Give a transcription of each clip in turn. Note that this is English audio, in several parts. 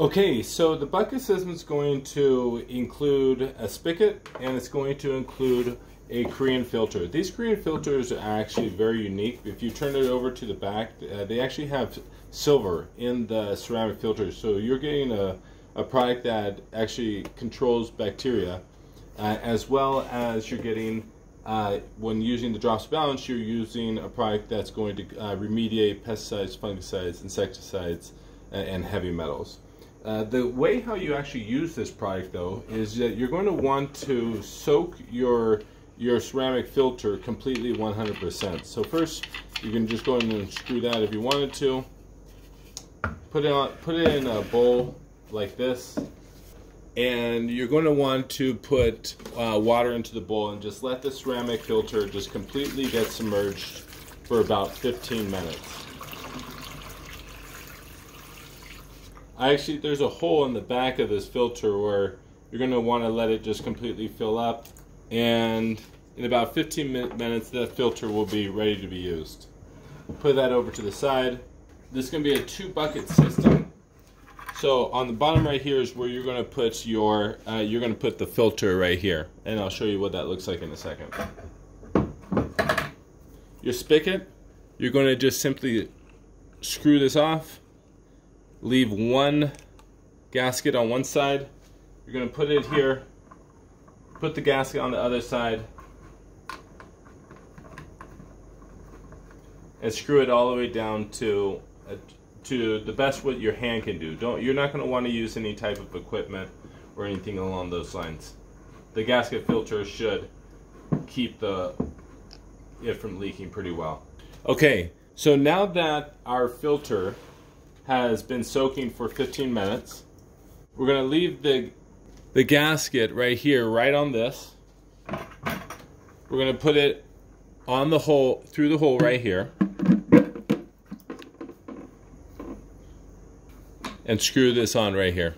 Okay, so the bucket system is going to include a spigot and it's going to include a Korean filter. These Korean filters are actually very unique. If you turn it over to the back, uh, they actually have silver in the ceramic filters. So you're getting a, a product that actually controls bacteria uh, as well as you're getting, uh, when using the drops balance, you're using a product that's going to uh, remediate pesticides, fungicides, insecticides, and heavy metals. Uh, the way how you actually use this product though is that you're going to want to soak your your ceramic filter completely 100%. So first you can just go in and screw that if you wanted to. Put it on put it in a bowl like this and you're going to want to put uh, water into the bowl and just let the ceramic filter just completely get submerged for about 15 minutes. Actually, there's a hole in the back of this filter where you're going to want to let it just completely fill up. And in about 15 minutes, that filter will be ready to be used. Put that over to the side. This is going to be a two bucket system. So on the bottom right here is where you're going to put your, uh, you're going to put the filter right here. And I'll show you what that looks like in a second. Your spigot, you're going to just simply screw this off leave one gasket on one side. You're going to put it here, put the gasket on the other side, and screw it all the way down to uh, to the best what your hand can do. Don't you're not going to want to use any type of equipment or anything along those lines. The gasket filter should keep the it from leaking pretty well. Okay, so now that our filter has been soaking for 15 minutes. We're going to leave the, the gasket right here, right on this. We're going to put it on the hole, through the hole right here. And screw this on right here.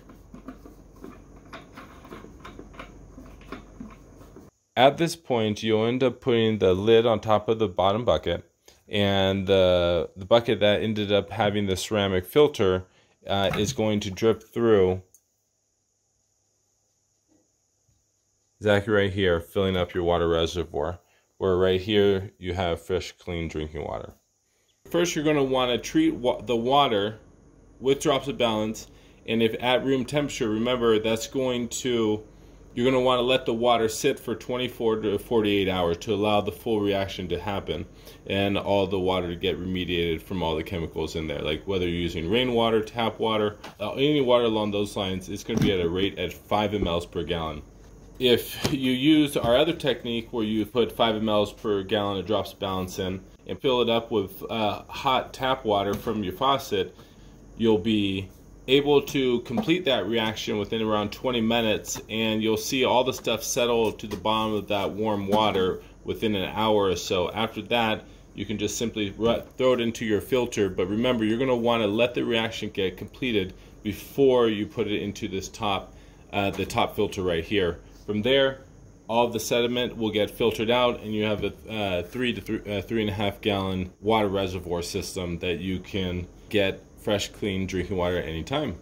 At this point, you'll end up putting the lid on top of the bottom bucket and the the bucket that ended up having the ceramic filter uh, is going to drip through exactly right here, filling up your water reservoir. Where right here you have fresh, clean drinking water. First, you're going to want to treat wa the water with drops of balance, and if at room temperature, remember that's going to you're going to want to let the water sit for 24 to 48 hours to allow the full reaction to happen and all the water to get remediated from all the chemicals in there. Like whether you're using rainwater, tap water, uh, any water along those lines, it's going to be at a rate at 5 mLs per gallon. If you use our other technique where you put 5 mLs per gallon of drops balance in and fill it up with uh, hot tap water from your faucet, you'll be able to complete that reaction within around 20 minutes and you'll see all the stuff settle to the bottom of that warm water within an hour or so. After that, you can just simply throw it into your filter, but remember you're going to want to let the reaction get completed before you put it into this top, uh, the top filter right here. From there, all of the sediment will get filtered out and you have a uh, three to three, uh, three and a half gallon water reservoir system that you can get fresh, clean drinking water at any time.